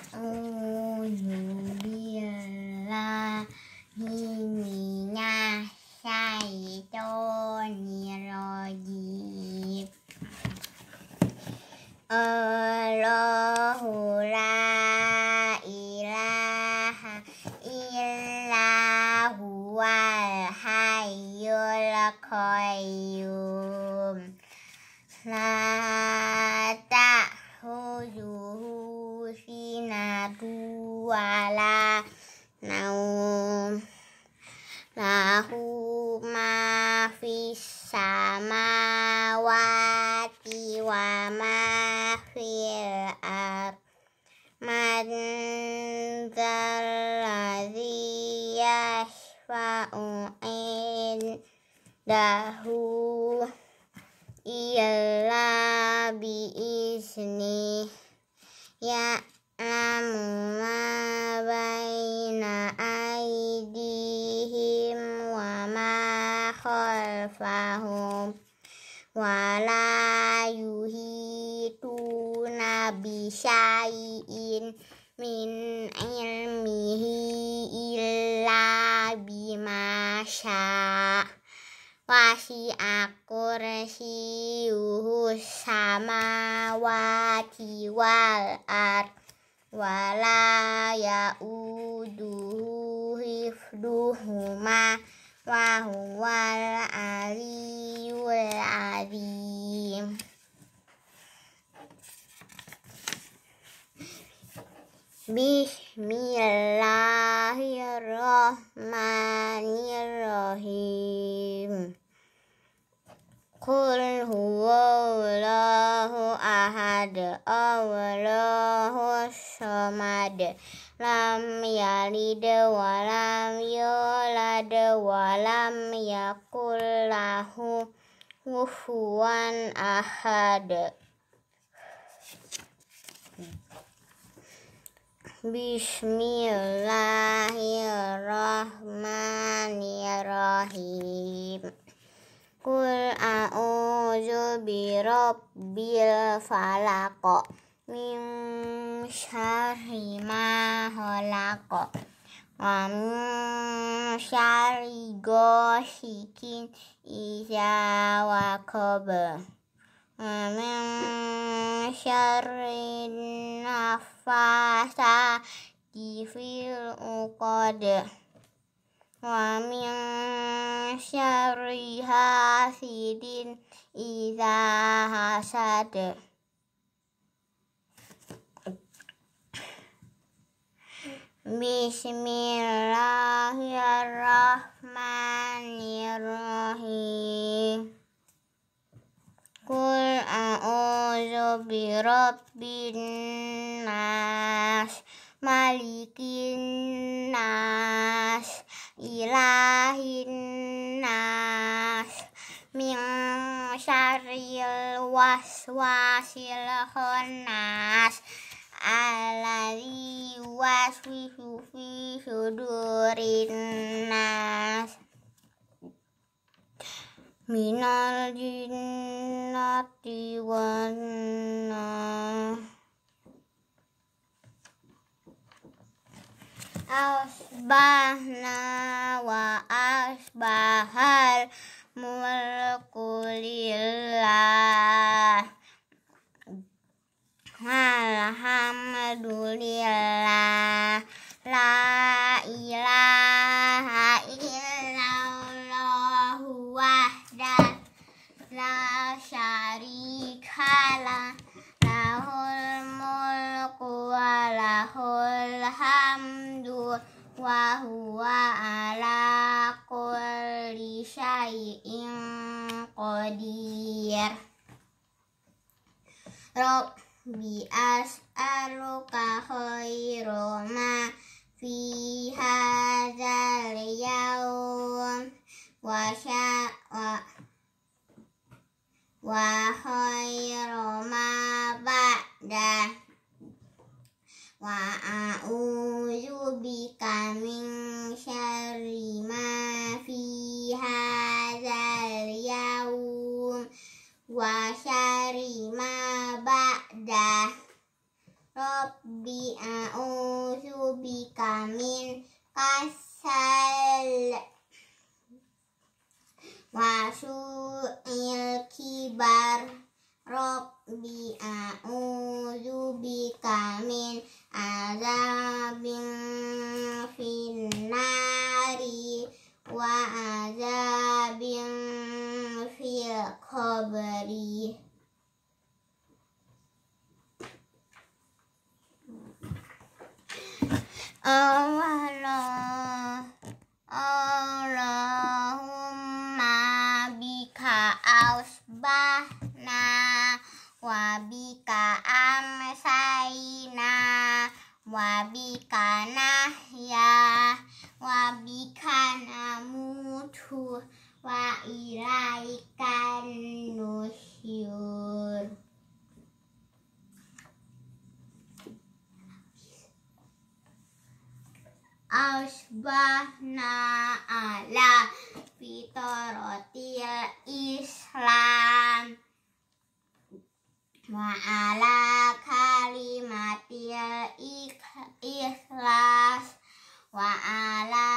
A'udzu indahu illa bi'izni ya'lamu ma baina aydihim wa ma khalfahum. Wa la yuhituna bi syai'in min ilmihi illa bima wasi'a kursiyuhu samawati wal ard wala ya'uduhu hifduhuma wa huwal aliyyul azim Bismillahirrahmanirrahim Qul huwallahu ahad Allahu samad Lam yalid wa lam yulad wa lam yakul lahu kufuwan ahad Bismillahirrahmanirrahim Qul a'udzu birabbil falaq min syarri ma khalaq wa min syarri ghasikin idza waqab wa min syarri nafasati fil uqad wa min syarri hasidin hasad Bismillahirrahmanirrahim. Qul a'udzu birabbin nas malikin nas ilahin nas min syarril waswasil khannas alladzi yuwaswisu fi sudurin nas minal jinnati wan nas asbahna wa asbahal mulku lillah. Alhamdulillah. La ilaha illallah wahdah. La syarika Wa huwa ala kulli syai'in qadir. Rabbi as'aluka khairu ma fi hadzal yaum wa sya wa khairu ma ba'da wa a'udzu bika min syarri ma fi hadzal yaum wa syarri ma ba'da. Rabbi a'udzu bika min kasal wa su'il kibar. Rabbi a'udzu bika min azabin finnari wa azabin fil qabri Allah Allahumma bika ausbahna wa bika amsayna wa bika nahya wa bika namutu wa ilaikan nusyur asbahna ala fitaratil islam. Wa ala kalimatil ikhlas. Wa ala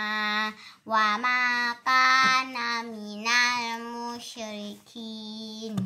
muslima wa ma kana minal musyrikin.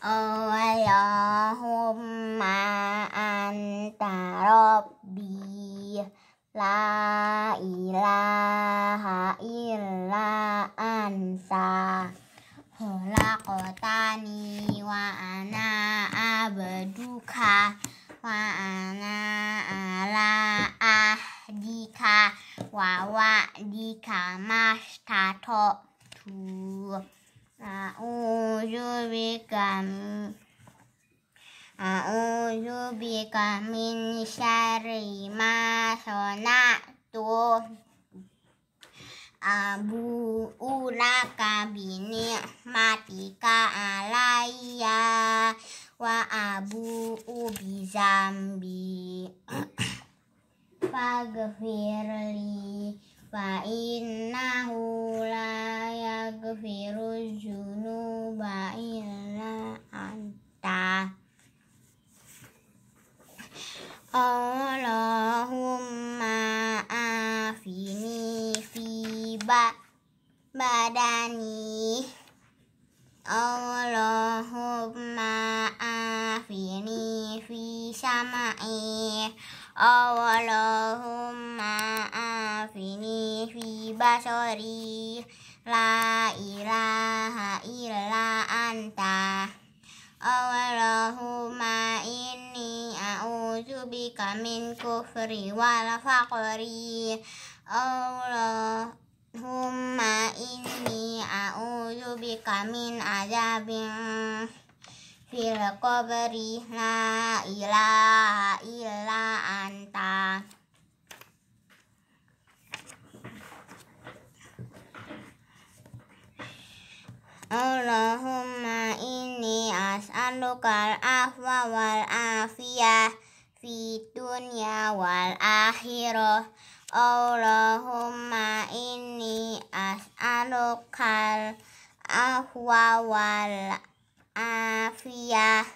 Allahumma anta rabbi La ilaha illa anta. Khalaqtani wa ana abduka wa ana ala ahdika wa wa'dika mastata'tu A'udzu bika A'udzu bika min syarri ma sana'tu Abu ulaka bini matika alayya wa abu ubi zambi faghfirli fa innahu la yaghfiru dzunuba illa anta Allahumma afini fi ba badani Allahumma afini fi samai Allahumma afini fi basari. La ilaha illa anta. Allahumma inni a'udzu bika min kufri wal faqri. Allahumma inni a'udzu bika min azabin fil qabri la ilaha illa anta. Allahumma inni as'aluka al-afwa wal afiyah fi dunya wal akhirah Allahumma inni as'aluka al-afwa wal afiyah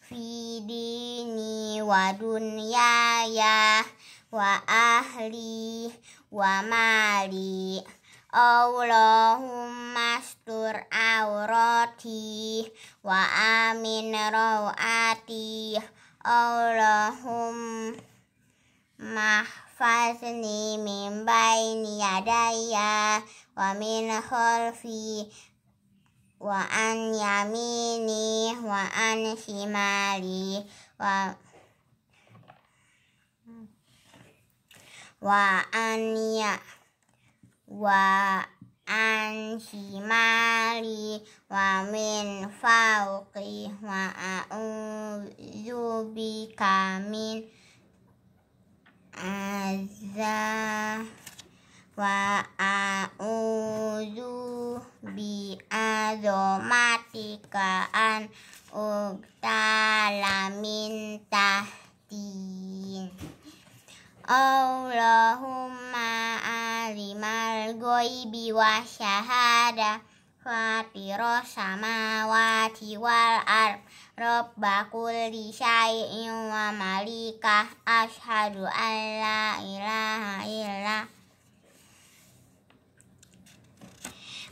fi dini wa dunyaya wa ahli wa mali. Allahumma astur aurati wa amin rawati Allahumma mahfazni min baini yadaya wa min khalfi wa an yamini wa an shimali wa wa an ya wa an shimali wa min fauqi wa a'udzu bi azomatika an uktala min tahtin Allahumma alimal ghaibi wa syahada Fatiro samawati wal ard Rabba kulli syai'in wa malikah Ashadu an la ilaha illa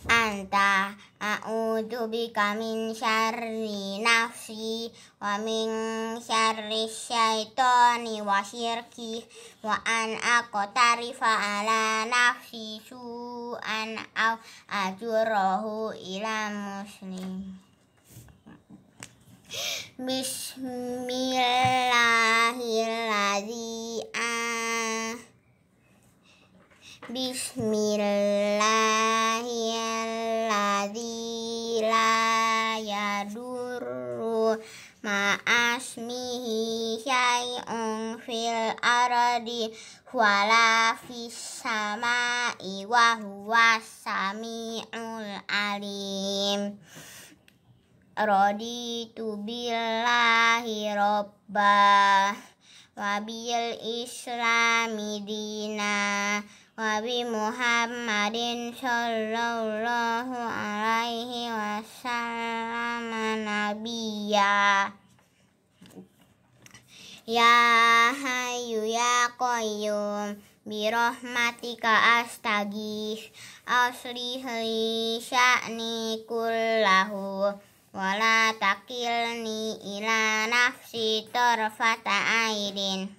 Anta a'udhu bika min syarri nafsi Wa min syarri syaitani wa syirki Wa an aku tarifa ala nafsi su'an Au ajurahu ila muslim. Bismillahirrahmanirrahim. Bismillahirrahmanirrahim ma'asmihi syai'un fil ardi wala fis sama'i wa huwa sami'ul alim. Raditu billahi robba Wabil islami dina Wabi muhammadin sallallahu alaihi wasallam nabiya Ya hayu ya qayyum Birahmatika astagis Aslih li sya'ni kullahu ila nafsi tarfata aidin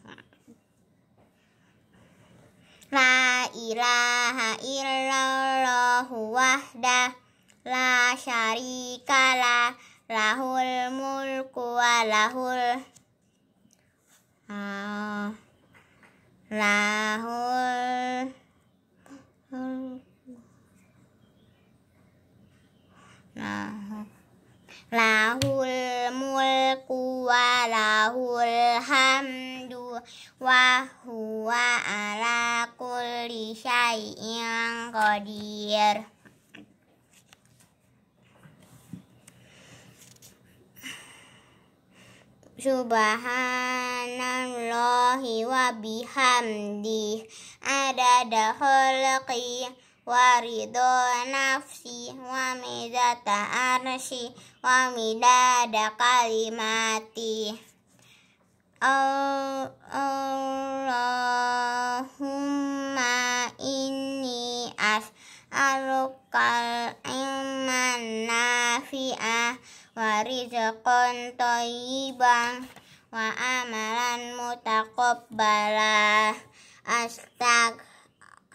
La ilaha illallah wahda la syarika la. Lahul mulku wa lahul. Uh, lahul. Lahul mulku wa lahul hamdu wa huwa ala kulli syai'in qadir. Subhanallahi wa bihamdi. Adada khalqi wa ridho nafsi wa midata arsi wa midada kalimati Allahumma inni as'alukal iman nafi'ah wa rizqan thayyiban wa amalan mutaqabbala. Astag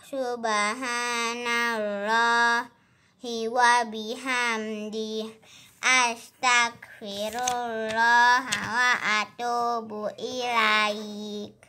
subhanallahi wa bihamdi astagfirullah wa atubu ilaik